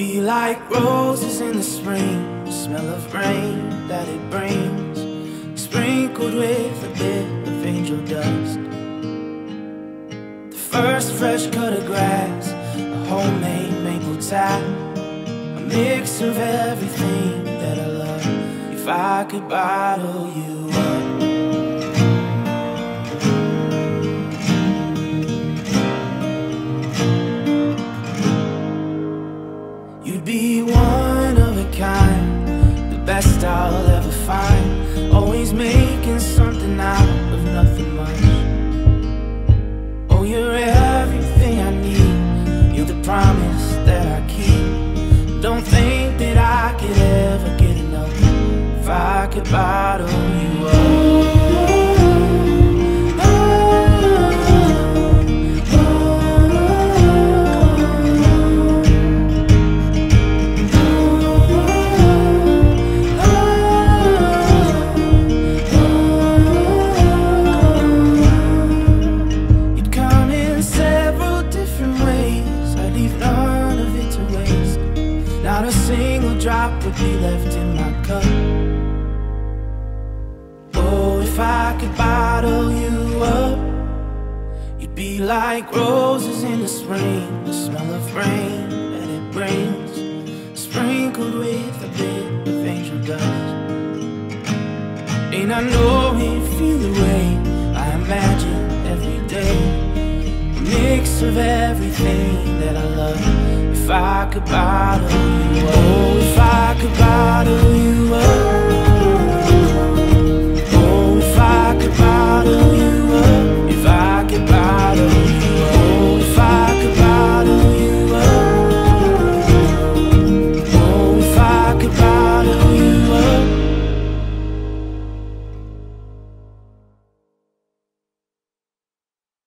Be like roses in the spring, the smell of rain that it brings, sprinkled with a bit of angel dust. The first fresh cut of grass, a homemade maple tap, a mix of everything that I love. If I could bottle you You'd be one of a kind, the best I'll ever find. Always making something out of nothing much. Oh, you're everything I need. You're the promise that I keep. Don't think that I could ever get enough if I could bottle drop would be left in my cup. Oh, if I could bottle you up, you'd be like roses in the spring. The smell of rain that it brings, sprinkled with a bit of angel dust. And I know you feel the way I imagine every day. A mix of everything that I love. If I could bottle you oh, if I could bottle you.